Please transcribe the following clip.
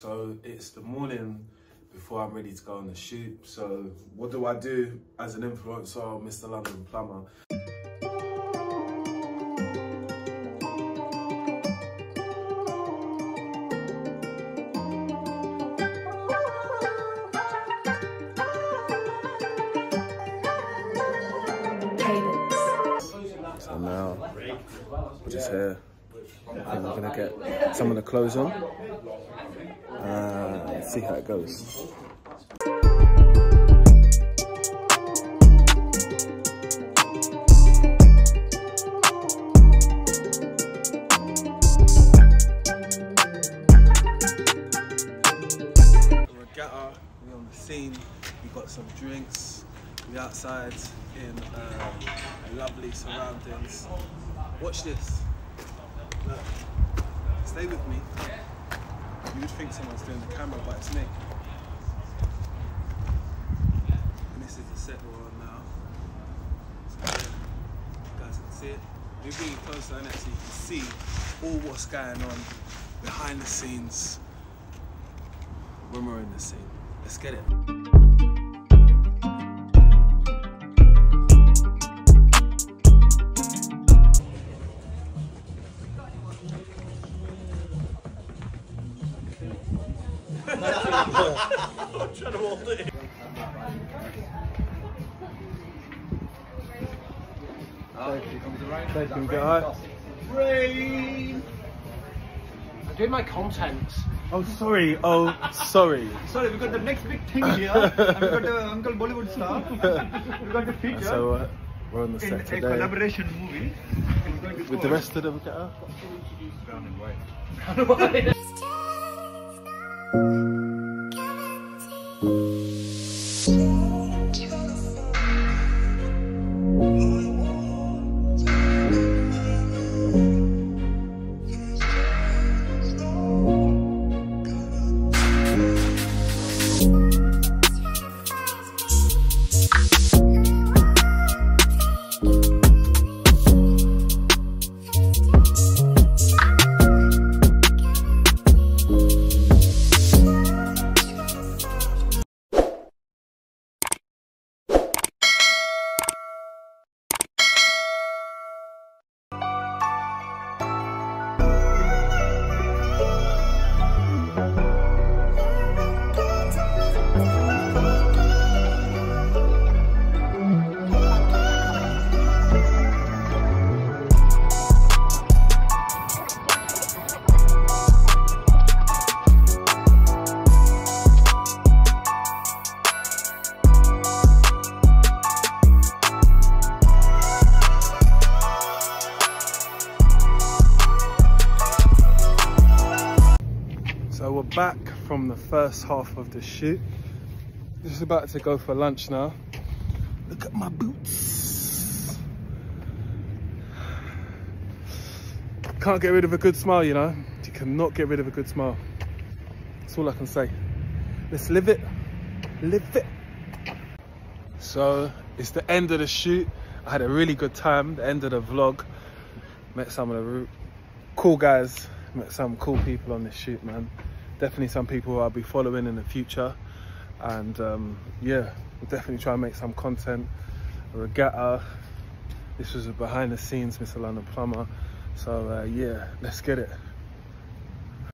So it's the morning before I'm ready to go on the shoot. So what do I do as an influencer, Mr. London Plumber? So now, we're just here. I think gonna get some of the clothes on. Uh, see how it goes. Regatta, we on the scene. We got some drinks. We outside in um, lovely surroundings. Watch this. Look. Stay with me. You would think someone's doing the camera, but it's me. And this is the set we're on now. So, you guys can see it. We're being closer and actually you can see all what's going on behind the scenes when we're in the scene. Let's get it. I'm doing my content. Oh, sorry. Oh, sorry. Sorry, we got the next big thing here. and we got the Uncle Bollywood star. we've got the feature So uh, we're on the set a today collaboration movie. With the rest of them. Get up. brown and white. Thank you. So we're back from the first half of the shoot. Just about to go for lunch now. Look at my boots. Can't get rid of a good smile, you know. You cannot get rid of a good smile. That's all I can say. Let's live it. Live it. So it's the end of the shoot. I had a really good time. The end of the vlog. Met some of the cool guys. Met some cool people on this shoot, man. Definitely some people I'll be following in the future. And um, yeah, we'll definitely try and make some content. Regatta. This was a behind the scenes Mr. London Plumber. So uh, yeah, let's get it.